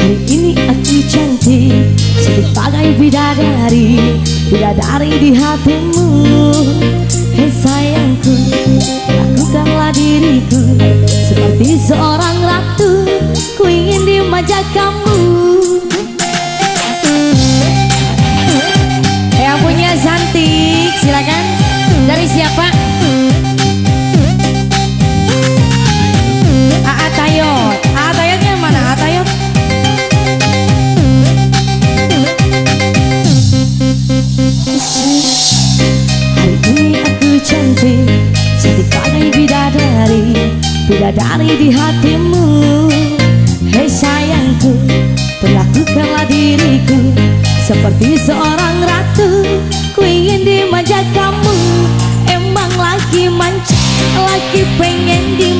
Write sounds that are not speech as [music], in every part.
Hari ini aku cantik Sebagai bidadari Bidadari di hatimu. Hei sayangku Lakukanlah diriku Seperti seorang ratu Ku ingin dimajak kamu. Yang punya cantik Silakan. Dari siapa? Bidadari di hatimu Hei sayangku Perlakukanlah diriku Seperti seorang ratu Ku ingin dimanja kamu Emang lagi manja Lagi pengen dimanja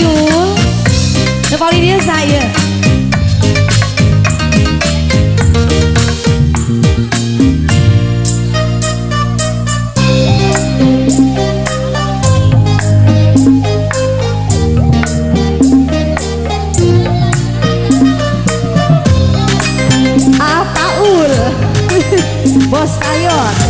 Kidul Kepali dia saya. Ataul [laughs] Bos Tayon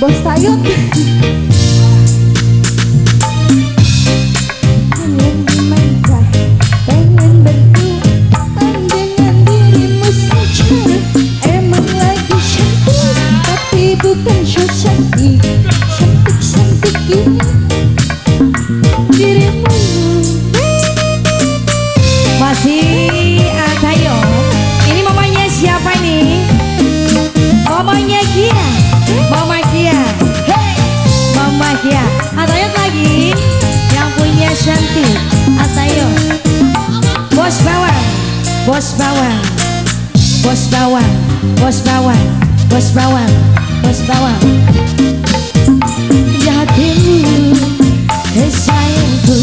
Bos tayot Bos bawang Bos bawang Bos bawang. Di hatimu Hei sayangku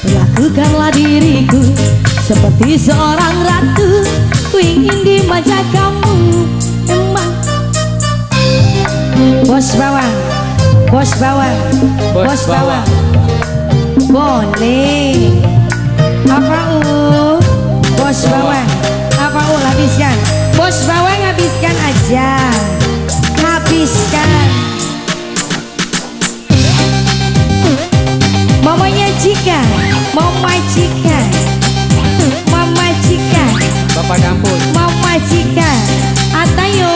Perlakukanlah diriku Seperti seorang ratu. Ku ingin dimanja kamu Emang. Bos bawang Bos bawang Bos Bos bawang. Boleh. Apa u? Bos bawang Apa u? Habiskan Bos bawang habiskan aja. Habiskan Mamanya Cika Mama Cika Mama Cika Bapak dapur Mama Cika Atayo.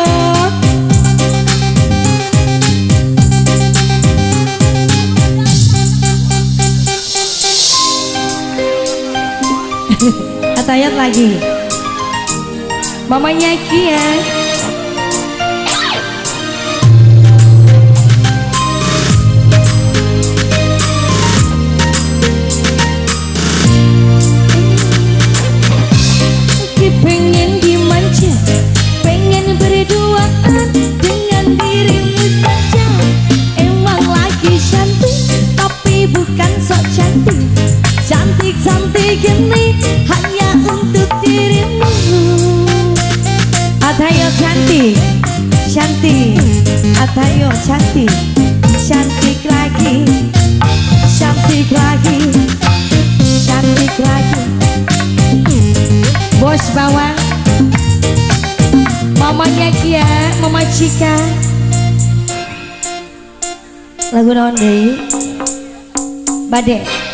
[laughs] Atayat lagi Mamanya Kia cantik Cantik lagi Cantik lagi Cantik lagi. Bos bawang Mamanya Kia ya, Mama Cika. Lagu naon day Badek.